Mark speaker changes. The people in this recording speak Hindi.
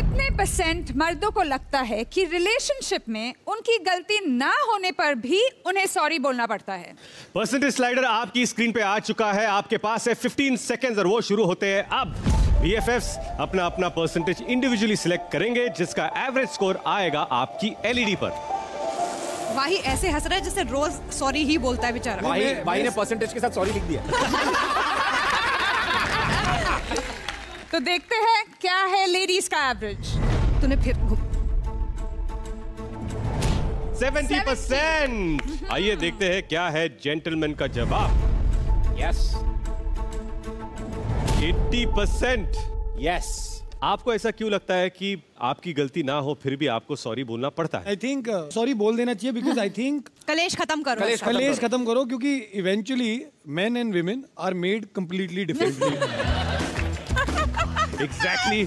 Speaker 1: कितने परसेंट मर्दों को लगता है कि रिलेशनशिप में उनकी गलती ना होने पर भी उन्हें सॉरी बोलना पड़ता है?
Speaker 2: परसेंटेज स्लाइडर आपकी स्क्रीन पे आ चुका है। आपके पास है 15 सेकेंड्स और वो शुरू होते हैं अब। BFFs अपना अपना परसेंटेज इंडिविजुअली सिलेक्ट करेंगे जिसका एवरेज स्कोर आएगा आपकी एलईडी पर।
Speaker 3: वाही ऐसे हंस रहा है जैसे रोज सॉरी ही बोलता है बेचारा।
Speaker 4: भाई भाई ने परसेंटेज के साथ सॉरी लिख दिया।
Speaker 1: तो देखते हैं क्या है लेडीज़ का एवरेज
Speaker 3: तूने फिर
Speaker 2: 70 परसेंट। आइए देखते हैं क्या है जेंटलमैन का जवाब।
Speaker 4: Yes
Speaker 2: 80 percent.
Speaker 4: यस
Speaker 2: आपको ऐसा क्यों लगता है कि आपकी गलती ना हो फिर भी आपको सॉरी बोलना पड़ता है?
Speaker 5: आई थिंक सॉरी बोल देना चाहिए बिकॉज़ आई थिंक
Speaker 3: कलेश खत्म करो।
Speaker 4: कलेश। खत्म
Speaker 5: कलेश
Speaker 4: करो।
Speaker 5: खत्म करो क्योंकि eventually men and women are made completely differently.
Speaker 2: exactly.